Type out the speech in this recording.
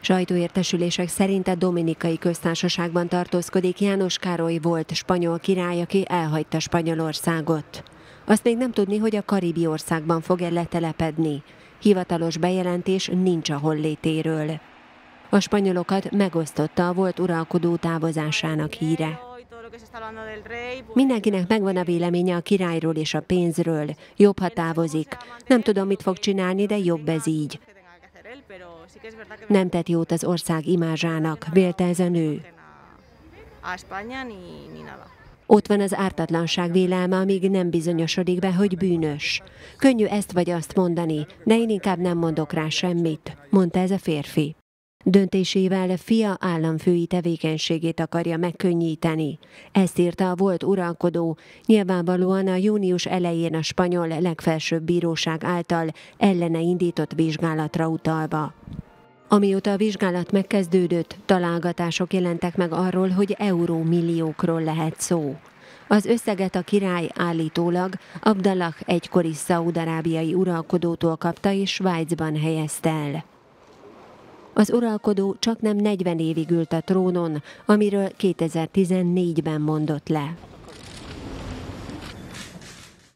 Sajtóértesülések szerint a Dominikai Köztársaságban tartózkodik János Károly volt spanyol király, aki elhagyta Spanyolországot. Azt még nem tudni, hogy a Karibi országban fog-e letelepedni. Hivatalos bejelentés nincs a hollétéről. A spanyolokat megosztotta a volt uralkodó távozásának híre. Mindenkinek megvan a véleménye a királyról és a pénzről. Jobb, ha távozik. Nem tudom, mit fog csinálni, de jobb ez így. Nem tett jót az ország imázsának, vélte ez a nő. Ott van az ártatlanság vélelme, amíg nem bizonyosodik be, hogy bűnös. Könnyű ezt vagy azt mondani, de én inkább nem mondok rá semmit, mondta ez a férfi. Döntésével fia államfői tevékenységét akarja megkönnyíteni. Ezt írta a volt uralkodó, nyilvánvalóan a június elején a spanyol legfelsőbb bíróság által ellene indított vizsgálatra utalva. Amióta a vizsgálat megkezdődött, találgatások jelentek meg arról, hogy eurómilliókról lehet szó. Az összeget a király állítólag Abdallah egykori szaudarábiai uralkodótól kapta és Svájcban helyezte el. Az uralkodó csak nem 40 évig ült a trónon, amiről 2014-ben mondott le.